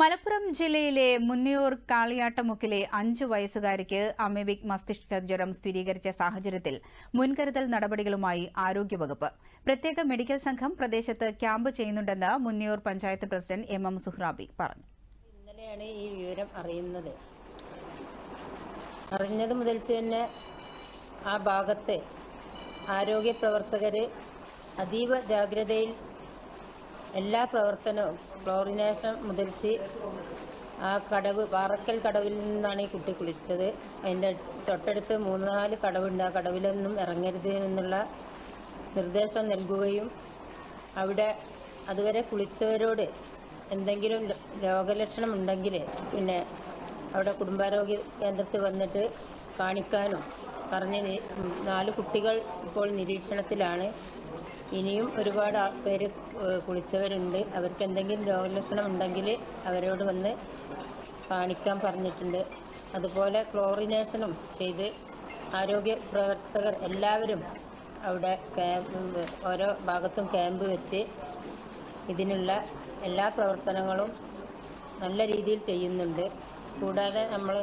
മലപ്പുറം ജില്ലയിലെ മുന്നയൂർ കാളിയാട്ടമുക്കിലെ അഞ്ചു വയസ്സുകാരിക്ക് അമീബിക് മസ്തിഷ്ക ജ്വരം സ്ഥിരീകരിച്ച സാഹചര്യത്തിൽ മുൻകരുതൽ നടപടികളുമായി ആരോഗ്യവകുപ്പ്. പ്രത്യേക മെഡിക്കൽ സംഘം പ്രദേശത്ത് ക്യാമ്പ് ചെയ്യുന്നുണ്ടെന്ന് Munniyur panchayat president M M Suhrabi പറഞ്ഞു. ഇന്നലെയാണ് ഈ വിവരം അറിയുന്നത്. അറിഞ്ഞത് മുതൽ തന്നെ ആ ഭാഗത്തെ ആരോഗ്യ പ്രവർത്തകർ അതീവ ജാഗ്രതയിൽ എല്ലാ പ്രവർത്തനവും ക്ലോറിനേഷൻ മുതൽച്ച് ആ കടവ് പാറക്കൽ കടവിൽ നിന്നാണ് ഈ കുട്ടി കുളിച്ചത്. അതിന്റെ തൊട്ടടുത്ത് മൂന്ന് നാല് കടവുണ്ട്. ആ കടവിലൊന്നും ഇറങ്ങരുത് എന്നുള്ള നിർദ്ദേശം നൽകുകയും അവിടെ അതുവരെ കുളിച്ചവരോട് എന്തെങ്കിലും രോഗലക്ഷണം ഉണ്ടെങ്കിൽ പിന്നെ അവിടെ കുടുംബാരോഗ്യ കേന്ദ്രത്തിൽ വന്നിട്ട് കാണിക്കാനും പറഞ്ഞ് നാല് കുട്ടികൾ ഇപ്പോൾ നിരീക്ഷണത്തിലാണ്. ഇനിയും ഒരുപാട് പേര് കുളിച്ചവരുണ്ട്. അവർക്ക് എന്തെങ്കിലും രോഗലക്ഷണം ഉണ്ടെങ്കിൽ അവരോട് വന്ന് കാണിക്കാൻ പറഞ്ഞിട്ടുണ്ട്. അതുപോലെ ക്ലോറിനേഷനും ചെയ്ത് ആരോഗ്യ പ്രവർത്തകർ എല്ലാവരും അവിടെ ക്യാമ്പ് ഓരോ ഭാഗത്തും ക്യാമ്പ് വെച്ച് ഇതിനുള്ള എല്ലാ പ്രവർത്തനങ്ങളും നല്ല രീതിയിൽ ചെയ്യുന്നുണ്ട്. കൂടാതെ നമ്മൾ